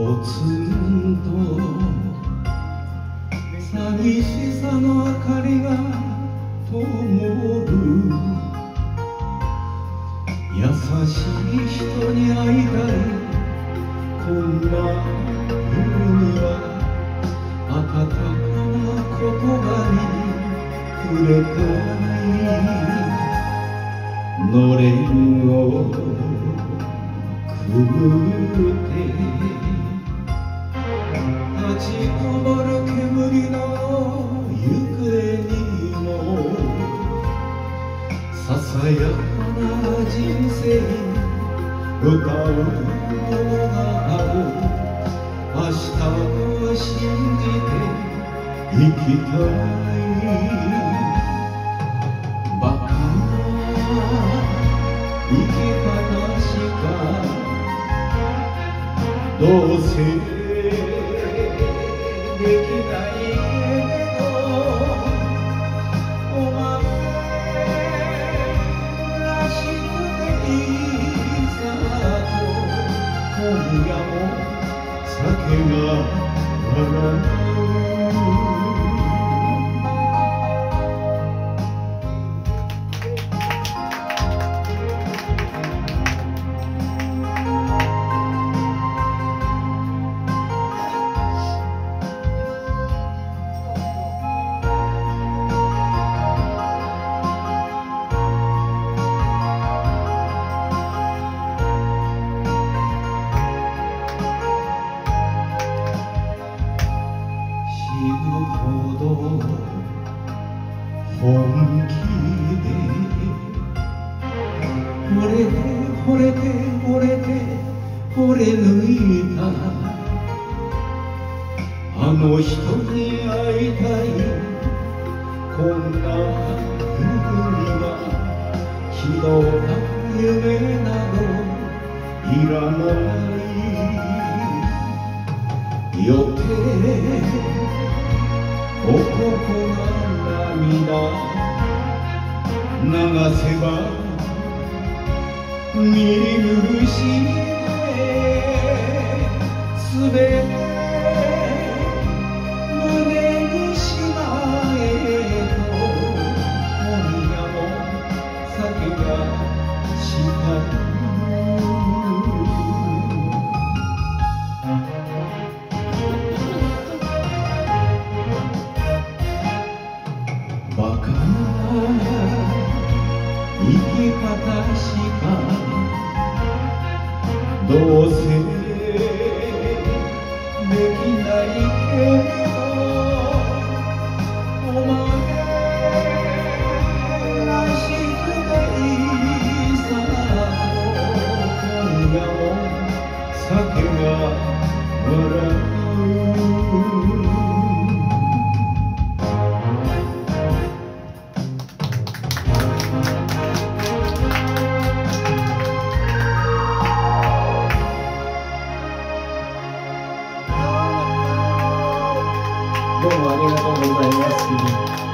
ポつんと寂しさの明かりが灯る優しい人に会いたい。こんな夜には温かな言葉に触れ。たいのれんをくぐって立ち上る煙の行方にもささやかな人生歌うものがある明日を信じて生きたい。バカな生き方しかどうせ惚れて惚れて惚れて惚れ抜いた。あの人に会いたい。こんな夜には気取った夢などいらない。予定男が涙。流せば見苦しいすべて胸にしまえと今夜も酒がした。いバカなどうせできないけどお前らしくていいさ今夜も酒が笑うどうもありがとうございます。